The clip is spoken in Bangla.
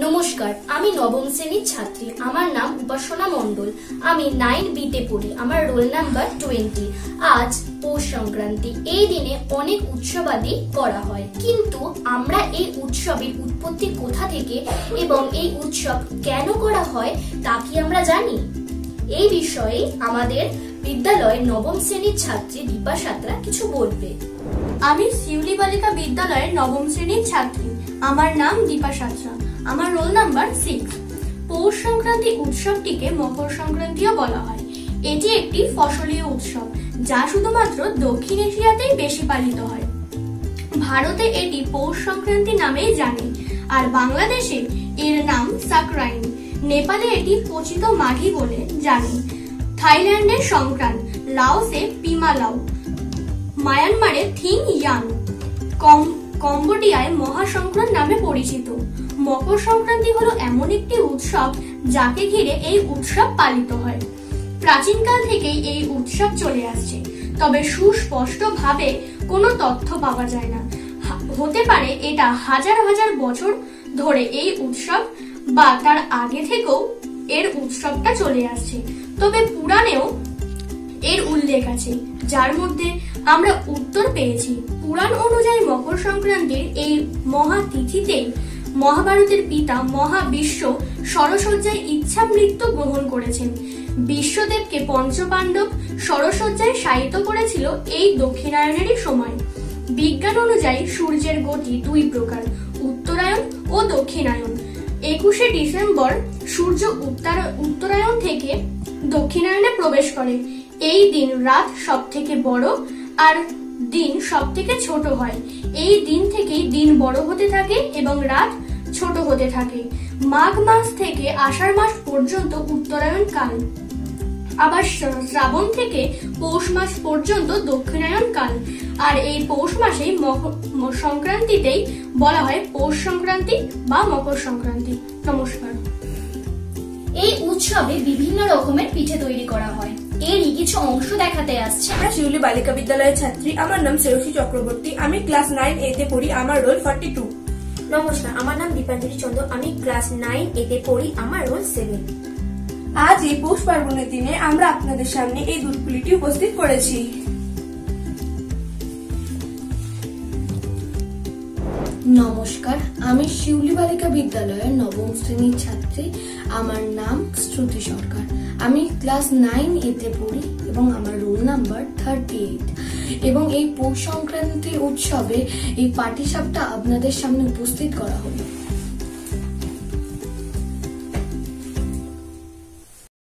নমস্কার, আমি নবম শ্রেণির ছাত্রী। আমার নাম উপাসনা মণ্ডল। আমি নাইন বিতে পড়ি। আমার রোল নাম্বার টোয়েন্টি আজ পৌষ সংক্রান্তি। এই দিনে অনেক উৎসবাদি করা হয়। কিন্তু আমরা এই উৎসবের উৎপত্তি কোথা থেকে এবং এই উৎসব কেন করা হয় তা কি আমরা জানি? এই বিষয়ে আমাদের বিদ্যালয়ের নবম শ্রেণির ছাত্রী দীপা সাঁতরা কিছু বলবে। আমি শিউলি বালিকা বিদ্যালয়ের নবম শ্রেণির ছাত্রী। আমার নাম দীপা সাঁতরা। আমার roll number six Poush Sankranti উৎসবটিকে Makar সংক্রান্তিও বলা হয়। এটি একটি ফসলীয় উৎসব, যা শুধুমাত্র দক্ষিণ এশিয়াতেই বেশি পালিত হয়। ভারতে এটি পৌষ সংক্রান্তি নামেই জানে, আর বাংলাদেশে এর নাম সাকরাইন। নেপালে এটি পচিত মাঘি বলে জানে। থাইল্যান্ডের সংক্রান্ত লাওসে পিমালাও। মায়ানমারে থিং ইয়ান কম কম্বোডিয়ায় মহাসংক্রান্ত নামে পরিচিত। মকর সংক্রান্তি হলো এমন একটি উৎসব যাকে ঘিরে এই উৎসব পালিত হয়। প্রাচীনকাল থেকেই এই উৎসব চলে আসছে। তবে সুস্পষ্টভাবে কোনো তথ্য পাওয়া যায় না। হতে পারে এটা হাজার হাজার বছর ধরে এই উৎসব বা তার আগে থেকেও এর উৎসবটা চলে আসছে। তবে পুরাণেও এর উল্লেখ আছে, যার মধ্যে আমরা উত্তর পেয়েছি। পুরাণ অনুযায়ী মকর সংক্রান্তির এই মহাতিথিতে মহাভারতের পিতা মহাবিশ্ব সরসজ্জায় ইচ্ছা মৃত্যু গ্রহণ করেছেন। বিশ্বদেবকে পঞ্চপাণ্ডব সরসজ্জায় শায়িত করেছিল এই দক্ষিণায়নেরই সময়। বিজ্ঞান অনুযায়ী সূর্যের গতি দুই প্রকার, উত্তরায়ণ ও দক্ষিণায়ন একুশে ডিসেম্বর সূর্য উত্তরা- উত্তরায়ণ থেকে দক্ষিণায়নে প্রবেশ করে। এই দিন রাত সব থেকে বড় আর দিন সব থেকে ছোট হয়। এই দিন থেকেই দিন বড় হতে থাকে এবং রাত ছোট হতে থাকে। মাঘ মাস থেকে আষাঢ় মাস পর্যন্ত উত্তরায়ণ কাল। আবার শ্রাবণ থেকে পৌষ মাস পর্যন্ত দক্ষিণায়ন কাল। আর এই পৌষ মাসে সংক্রান্তিতেই বলা হয় পৌষ সংক্রান্তি বা মকর সংক্রান্তি। নমস্কার। এই উৎসবে বিভিন্ন রকমের পিঠে তৈরি করা হয়। এরই কিছু অংশ দেখাতে আসছে। আমরা শিউলি বালিকা বিদ্যালয়ের ছাত্রী আমার নাম শ্রেয়সী চক্রবর্তী আমি ক্লাস নাইন এতে পড়ি আমার রোল ফর্টি টু নমস্কার আমার নাম দীপাঞ্জলি চন্দ্র আমি ক্লাস নাইন এতে পড়ি আমার রোল সেভেন আজ এই পৌষ পার্বণের দিনে আমরা আপনাদের সামনে এই দুধপুলিটি উপস্থিত করেছি। নমস্কার, আমি শিউলি বালিকা বিদ্যালয়ের নবম শ্রেণির ছাত্রী। আমার নাম শ্রুতি সরকার। আমি ক্লাস নাইন এতে পড়ি এবং আমার রোল নাম্বার থার্টি এইট। এবং এই পৌষ সংক্রান্তি উৎসবে এই পাটিসাপটা আপনাদের সামনে উপস্থিত করা হলো।